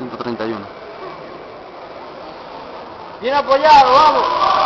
131. Bien apoyado, vamos.